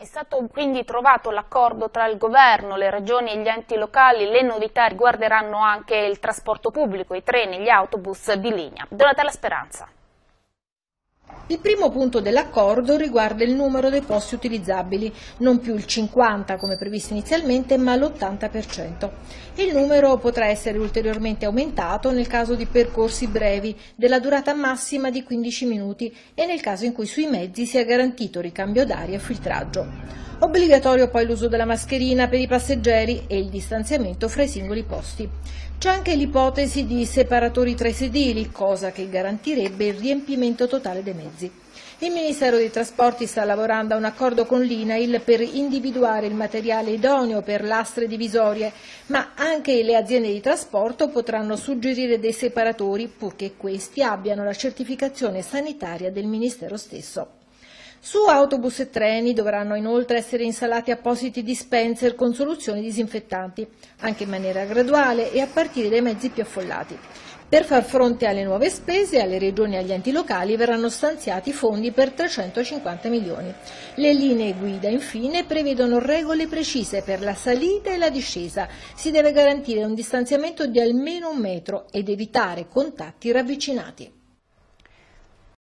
È stato quindi trovato l'accordo tra il governo, le regioni e gli enti locali. Le novità riguarderanno anche il trasporto pubblico, i treni, gli autobus di linea. Donatella Speranza. Il primo punto dell'accordo riguarda il numero dei posti utilizzabili, non più il 50 come previsto inizialmente, ma l'80%. Il numero potrà essere ulteriormente aumentato nel caso di percorsi brevi della durata massima di 15 minuti e nel caso in cui sui mezzi sia garantito ricambio d'aria e filtraggio. Obbligatorio poi l'uso della mascherina per i passeggeri e il distanziamento fra i singoli posti. C'è anche l'ipotesi di separatori tra i sedili, cosa che garantirebbe il riempimento totale dei mezzi. Il Ministero dei Trasporti sta lavorando a un accordo con l'INAIL per individuare il materiale idoneo per lastre divisorie, ma anche le aziende di trasporto potranno suggerire dei separatori purché questi abbiano la certificazione sanitaria del Ministero stesso. Su autobus e treni dovranno inoltre essere installati appositi dispenser con soluzioni disinfettanti, anche in maniera graduale e a partire dai mezzi più affollati. Per far fronte alle nuove spese, alle regioni e agli enti locali verranno stanziati fondi per 350 milioni. Le linee guida, infine, prevedono regole precise per la salita e la discesa. Si deve garantire un distanziamento di almeno un metro ed evitare contatti ravvicinati.